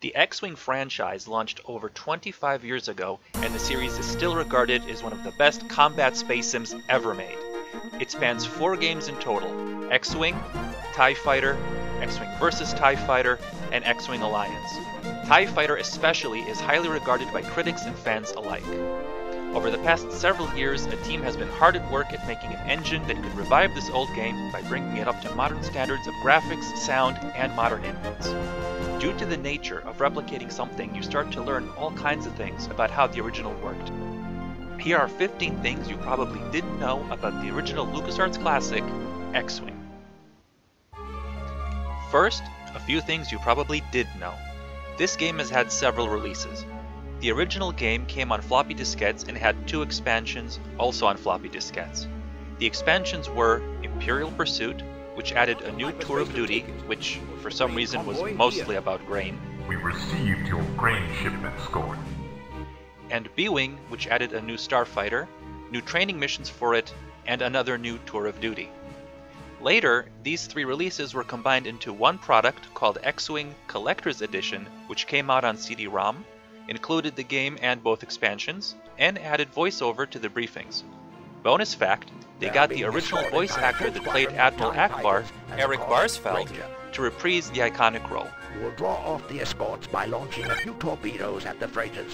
The X-Wing franchise launched over 25 years ago, and the series is still regarded as one of the best combat space sims ever made. It spans four games in total X-Wing, TIE Fighter, X-Wing vs. TIE Fighter, and X-Wing Alliance. TIE Fighter especially is highly regarded by critics and fans alike. Over the past several years, a team has been hard at work at making an engine that could revive this old game by bringing it up to modern standards of graphics, sound, and modern inputs. Due to the nature of replicating something, you start to learn all kinds of things about how the original worked. Here are 15 things you probably didn't know about the original LucasArts classic, X-Wing. First, a few things you probably did know. This game has had several releases. The original game came on floppy diskettes and had two expansions, also on floppy diskettes. The expansions were Imperial Pursuit, which added a new tour of duty, which for some reason was mostly about grain. We received your grain shipment score. And B-Wing, which added a new starfighter, new training missions for it, and another new tour of duty. Later, these three releases were combined into one product called X-Wing Collector's Edition, which came out on CD-ROM, included the game and both expansions, and added voiceover to the briefings. Bonus fact, they got the original voice actor that played Admiral Ackbar, Erik Bauersfeld, to reprise the iconic role. We'll draw off the escorts by launching a few torpedoes at the freighters.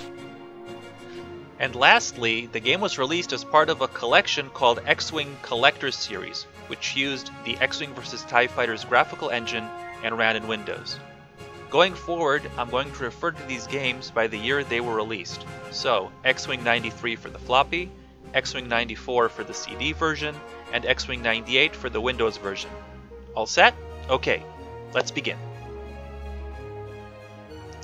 And lastly, the game was released as part of a collection called X-Wing Collector's Series, which used the X-Wing vs. TIE Fighter's graphical engine and ran in Windows. Going forward, I'm going to refer to these games by the year they were released. So, X-Wing 93 for the floppy, X-Wing 94 for the CD version, and X-Wing 98 for the Windows version. All set? Okay, let's begin.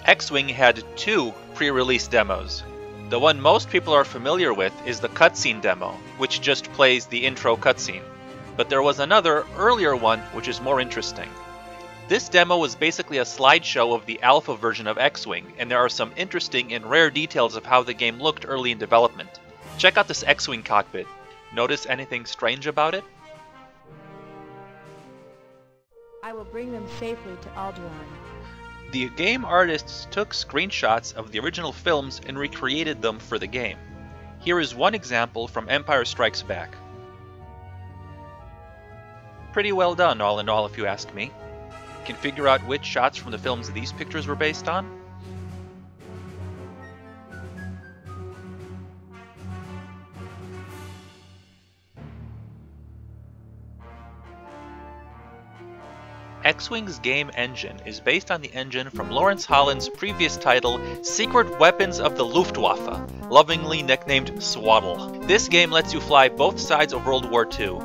X-Wing had two pre-release demos. The one most people are familiar with is the cutscene demo, which just plays the intro cutscene. But there was another, earlier one, which is more interesting. This demo was basically a slideshow of the alpha version of X-Wing, and there are some interesting and rare details of how the game looked early in development. Check out this X-Wing cockpit. Notice anything strange about it? I will bring them safely to Alderaan. The game artists took screenshots of the original films and recreated them for the game. Here is one example from Empire Strikes Back. Pretty well done, all in all, if you ask me. Can figure out which shots from the films these pictures were based on? X-Wing's game engine is based on the engine from Lawrence Holland's previous title, Secret Weapons of the Luftwaffe, lovingly nicknamed SWOTL. This game lets you fly both sides of World War II.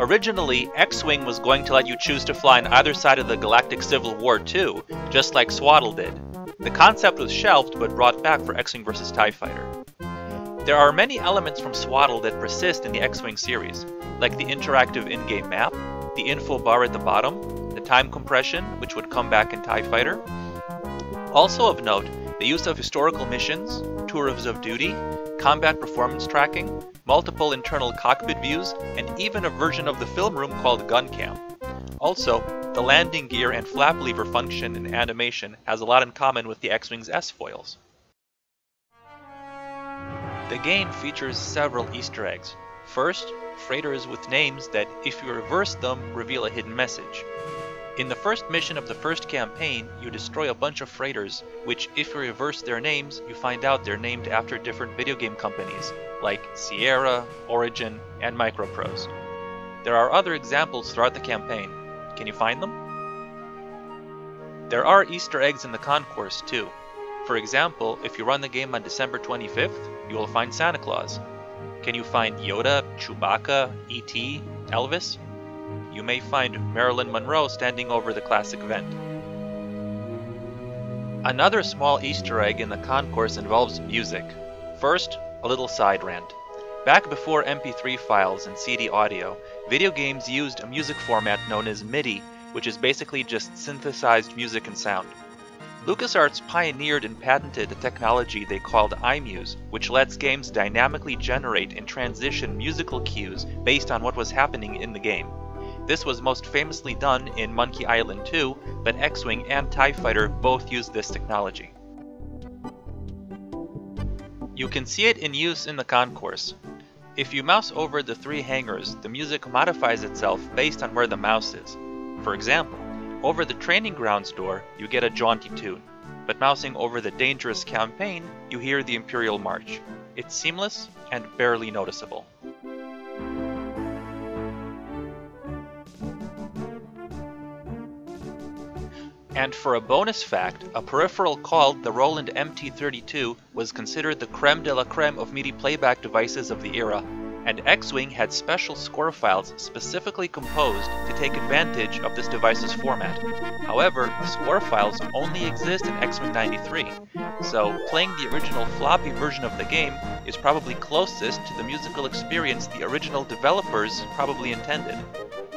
Originally, X-Wing was going to let you choose to fly on either side of the Galactic Civil War too, just like SWOTL did. The concept was shelved but brought back for X-Wing vs. TIE Fighter. There are many elements from SWOTL that persist in the X-Wing series, like the interactive in-game map, the info bar at the bottom, the time compression, which would come back in TIE Fighter. Also of note, the use of historical missions, tours of duty, combat performance tracking, multiple internal cockpit views, and even a version of the film room called Gun Cam. Also, the landing gear and flap lever function in animation has a lot in common with the X-Wing's S-foils. The game features several Easter eggs. First, freighters with names that, if you reverse them, reveal a hidden message. In the first mission of the first campaign, you destroy a bunch of freighters, which, if you reverse their names, you find out they're named after different video game companies, like Sierra, Origin, and Microprose. There are other examples throughout the campaign. Can you find them? There are Easter eggs in the concourse, too. For example, if you run the game on December 25th, you will find Santa Claus. Can you find Yoda, Chewbacca, E.T., Elvis? You may find Marilyn Monroe standing over the classic vent. Another small Easter egg in the concourse involves music. First, a little side rant. Back before MP3 files and CD audio, video games used a music format known as MIDI, which is basically just synthesized music and sound. LucasArts pioneered and patented a technology they called iMuse, which lets games dynamically generate and transition musical cues based on what was happening in the game. This was most famously done in Monkey Island 2, but X-Wing and TIE Fighter both use this technology. You can see it in use in the concourse. If you mouse over the three hangars, the music modifies itself based on where the mouse is. For example, over the training grounds door, you get a jaunty tune, but mousing over the dangerous campaign, you hear the Imperial March. It's seamless and barely noticeable. And for a bonus fact, a peripheral called the Roland MT32 was considered the creme de la creme of MIDI playback devices of the era, and X-Wing had special score files specifically composed to take advantage of this device's format. However, the score files only exist in X-Wing 93, so playing the original floppy version of the game is probably closest to the musical experience the original developers probably intended.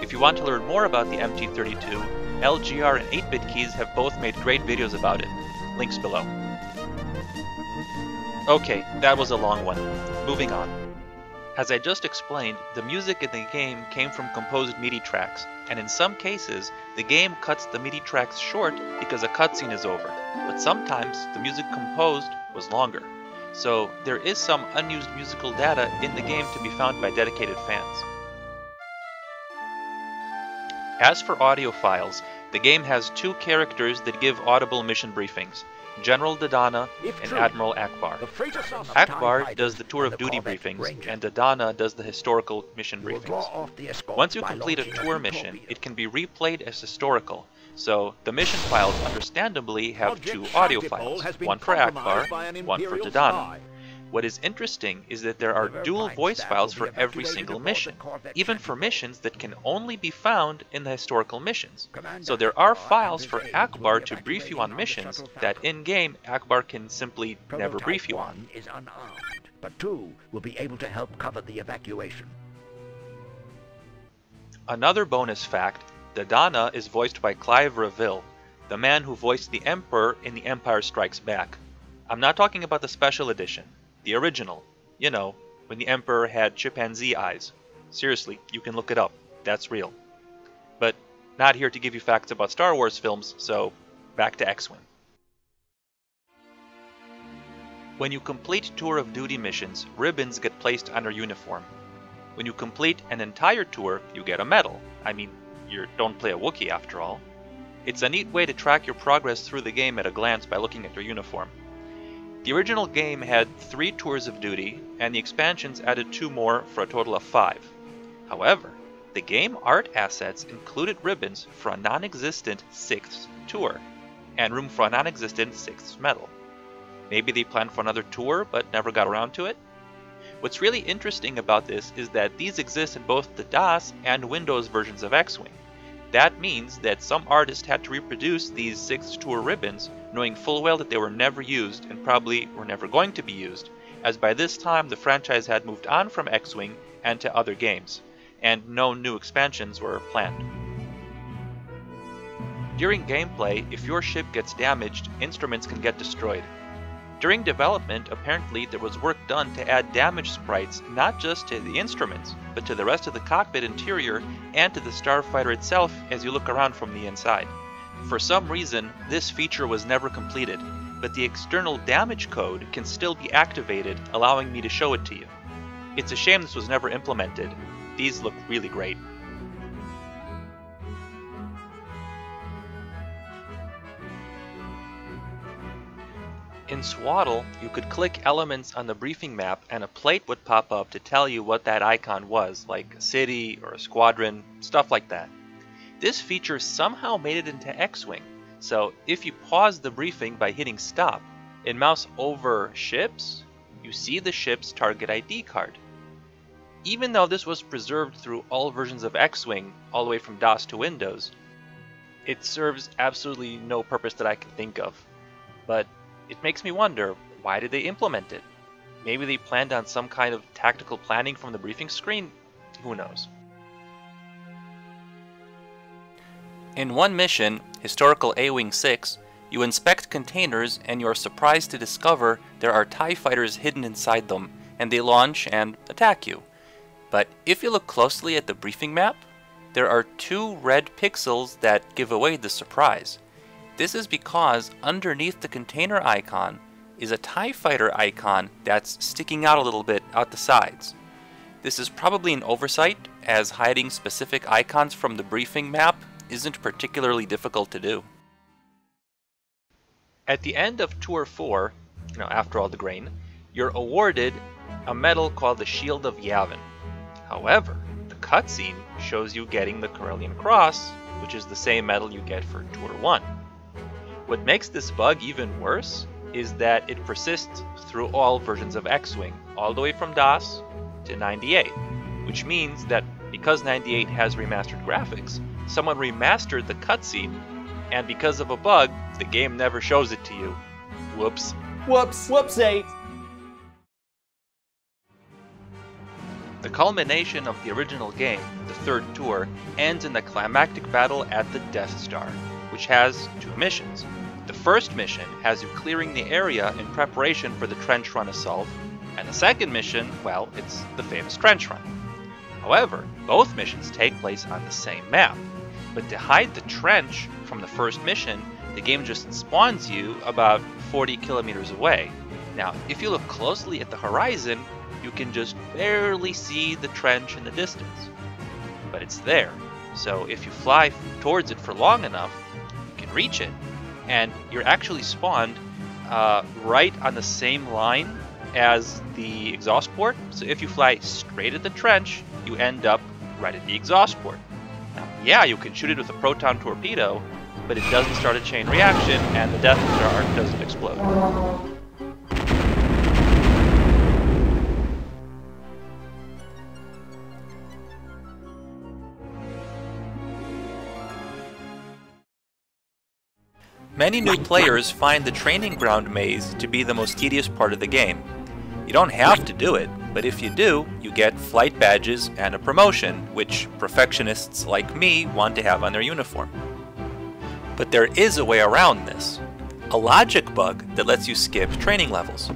If you want to learn more about the MT32, LGR and 8-Bit Keys have both made great videos about it. Links below. Okay, that was a long one. Moving on. As I just explained, the music in the game came from composed MIDI tracks, and in some cases, the game cuts the MIDI tracks short because a cutscene is over, but sometimes the music composed was longer. So there is some unused musical data in the game to be found by dedicated fans. As for audio files, the game has two characters that give audible mission briefings, General Dodonna and Admiral Ackbar. Ackbar does the tour of duty briefings, and Dodonna does the historical mission briefings. Once you complete a tour mission, it can be replayed as historical, so the mission files understandably have two audio files, one for Ackbar, one for Dodonna. What is interesting is that there are dual voice files for every single mission, even for missions that can only be found in the historical missions. So there are files for Ackbar to brief you on missions that in-game Ackbar can simply never brief you on. is unarmed, but two will be able to help cover the evacuation. Another bonus fact, Dodonna is voiced by Clive Revill, the man who voiced the Emperor in The Empire Strikes Back. I'm not talking about the special edition, the original. You know, when the Emperor had chimpanzee eyes. Seriously, you can look it up. That's real. But not here to give you facts about Star Wars films, so back to X-Wing. When you complete tour of duty missions, ribbons get placed on your uniform. When you complete an entire tour, you get a medal. I mean, you don't play a Wookiee after all. It's a neat way to track your progress through the game at a glance by looking at your uniform. The original game had three tours of duty, and the expansions added two more for a total of five. However, the game art assets included ribbons for a non existent sixth tour, and room for a non existent sixth medal. Maybe they planned for another tour but never got around to it? What's really interesting about this is that these exist in both the DOS and Windows versions of X Wing. That means that some artist had to reproduce these sixth tour ribbons, knowing full well that they were never used and probably were never going to be used, as by this time the franchise had moved on from X Wing and to other games, and no new expansions were planned. During gameplay, if your ship gets damaged, instruments can get destroyed. During development, apparently there was work done to add damage sprites not just to the instruments, but to the rest of the cockpit interior and to the starfighter itself as you look around from the inside. For some reason, this feature was never completed, but the external damage code can still be activated, allowing me to show it to you. It's a shame this was never implemented. These look really great. In SWOTL, you could click elements on the briefing map and a plate would pop up to tell you what that icon was, like a city or a squadron, stuff like that. This feature somehow made it into X-Wing, so if you pause the briefing by hitting stop and mouse over ships, you see the ship's target ID card. Even though this was preserved through all versions of X-Wing, all the way from DOS to Windows, it serves absolutely no purpose that I can think of. But it makes me wonder, why did they implement it? Maybe they planned on some kind of tactical planning from the briefing screen? Who knows? In one mission, Historical A-Wing 6, you inspect containers and you are surprised to discover there are TIE fighters hidden inside them, and they launch and attack you. But if you look closely at the briefing map, there are two red pixels that give away the surprise. This is because underneath the container icon is a TIE fighter icon that's sticking out a little bit out the sides. This is probably an oversight, as hiding specific icons from the briefing map isn't particularly difficult to do. At the end of Tour 4, you know, after all the grain, you're awarded a medal called the Shield of Yavin. However, the cutscene shows you getting the Corellian Cross, which is the same medal you get for Tour 1. What makes this bug even worse is that it persists through all versions of X-Wing, all the way from DOS to 98, which means that because 98 has remastered graphics, someone remastered the cutscene, and because of a bug, the game never shows it to you. Whoops. Whoops. Whoopsie. The culmination of the original game, the third tour, ends in the climactic battle at the Death Star, which has two missions. The first mission has you clearing the area in preparation for the trench run assault, and the second mission, well, it's the famous trench run. However, both missions take place on the same map, but to hide the trench from the first mission, the game just spawns you about 40 kilometers away. Now, if you look closely at the horizon, you can just barely see the trench in the distance. But it's there, so if you fly towards it for long enough, you can reach it. And you're actually spawned uh, right on the same line as the exhaust port. So if you fly straight at the trench, you end up right at the exhaust port. Yeah, you can shoot it with a proton torpedo, but it doesn't start a chain reaction and the Death Star doesn't explode. Many new players find the training ground maze to be the most tedious part of the game. You don't have to do it, but if you do, you get flight badges and a promotion, which perfectionists like me want to have on their uniform. But there is a way around this. A logic bug that lets you skip training levels.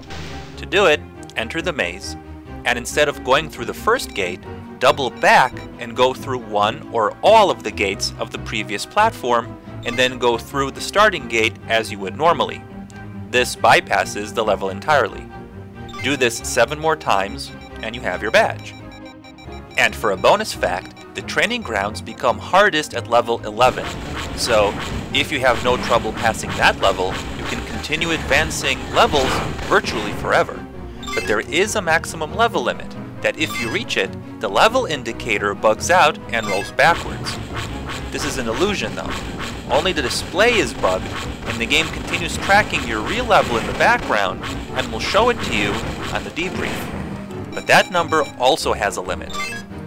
To do it, enter the maze, and instead of going through the first gate, double back and go through one or all of the gates of the previous platform and then go through the starting gate as you would normally. This bypasses the level entirely. Do this seven more times, and you have your badge. And for a bonus fact, the training grounds become hardest at level 11, so if you have no trouble passing that level, you can continue advancing levels virtually forever. But there is a maximum level limit, that if you reach it, the level indicator bugs out and rolls backwards. This is an illusion though, only the display is bugged, and the game continues tracking your real level in the background and will show it to you on the debrief. But that number also has a limit.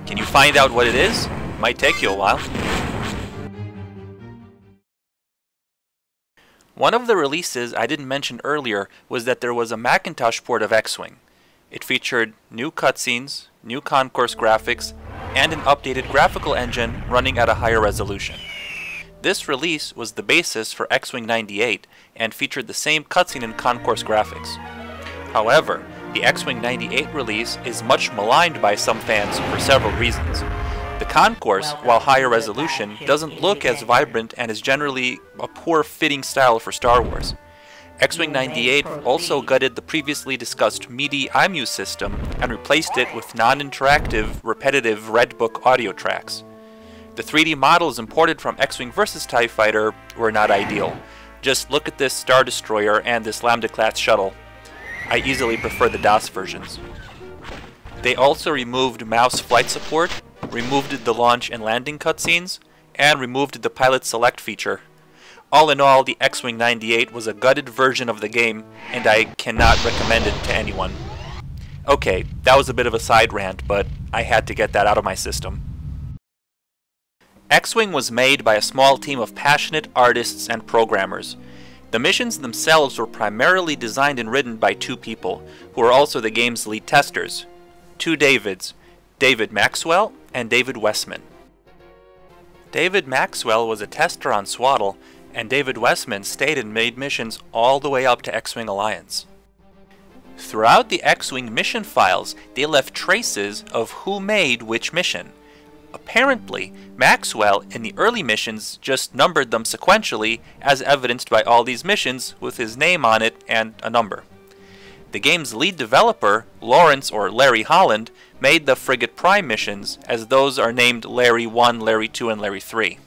Can you find out what it is? Might take you a while. One of the releases I didn't mention earlier was that there was a Macintosh port of X-Wing. It featured new cutscenes, new concourse graphics, and an updated graphical engine running at a higher resolution. This release was the basis for X-Wing 98 and featured the same cutscene and concourse graphics. However, the X-Wing 98 release is much maligned by some fans for several reasons. The concourse, while higher resolution, doesn't look as vibrant and is generally a poor fitting style for Star Wars. X-Wing 98 also gutted the previously discussed MIDI iMuse system and replaced it with non-interactive, repetitive Red Book audio tracks. The 3D models imported from X-Wing vs. TIE Fighter were not ideal. Just look at this Star Destroyer and this Lambda-class shuttle. I easily prefer the DOS versions. They also removed mouse flight support, removed the launch and landing cutscenes, and removed the pilot select feature. All in all, the X-Wing 98 was a gutted version of the game, and I cannot recommend it to anyone. Okay, that was a bit of a side rant, but I had to get that out of my system. X-Wing was made by a small team of passionate artists and programmers. The missions themselves were primarily designed and written by two people, who are also the game's lead testers. Two Davids, David Maxwell and David Wessman. David Maxwell was a tester on SWOTL, and David Wessman stayed and made missions all the way up to X-Wing Alliance. Throughout the X-Wing mission files, they left traces of who made which mission. Apparently, Maxwell in the early missions just numbered them sequentially, as evidenced by all these missions with his name on it and a number. The game's lead developer, Lawrence or Larry Holland, made the Frigate Prime missions, as those are named Larry 1, Larry 2, and Larry 3.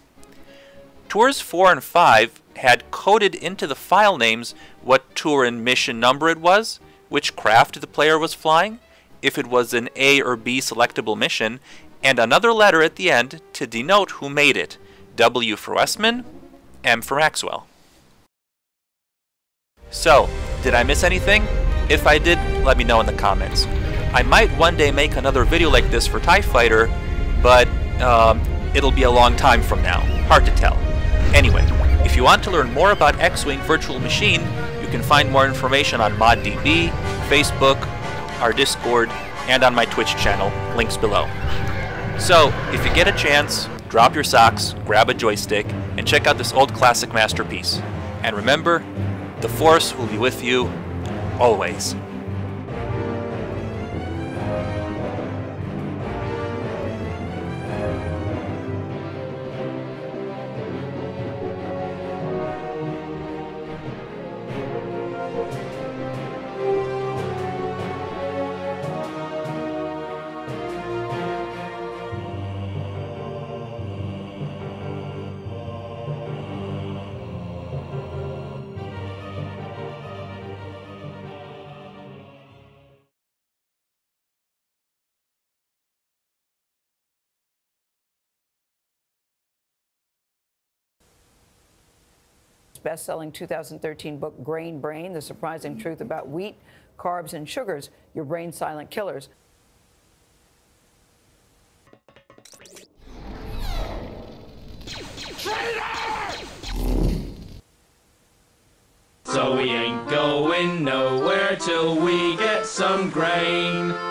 Tours 4 and 5 had coded into the file names what tour and mission number it was, which craft the player was flying, if it was an A or B selectable mission, and another letter at the end to denote who made it W for Wessman, M for Maxwell. So, did I miss anything? If I did, let me know in the comments. I might one day make another video like this for TIE Fighter, but um, it'll be a long time from now. Hard to tell. Anyway, if you want to learn more about X-Wing Virtual Machine, you can find more information on ModDB, Facebook, our Discord, and on my Twitch channel, links below. So, if you get a chance, drop your socks, grab a joystick, and check out this old classic masterpiece. And remember, the Force will be with you always. Best-selling 2013 book Grain Brain: The Surprising Truth About Wheat, Carbs and Sugars, Your Brain's Silent Killers. So we ain't going nowhere till we get some grain.